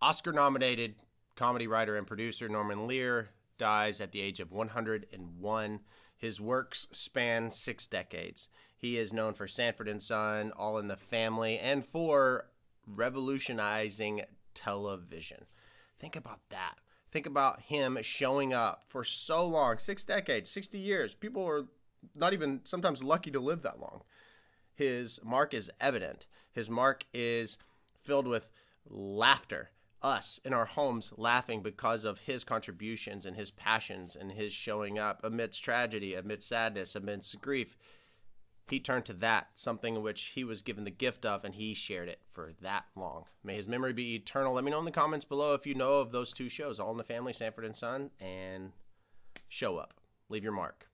Oscar nominated comedy writer and producer Norman Lear dies at the age of 101. His works span six decades. He is known for Sanford and Son, All in the Family, and for revolutionizing television. Think about that. Think about him showing up for so long six decades, 60 years. People are not even sometimes lucky to live that long. His mark is evident. His mark is filled with laughter. Us in our homes laughing because of his contributions and his passions and his showing up amidst tragedy, amidst sadness, amidst grief. He turned to that, something which he was given the gift of, and he shared it for that long. May his memory be eternal. Let me know in the comments below if you know of those two shows, All in the Family, Sanford and Son, and Show Up. Leave your mark.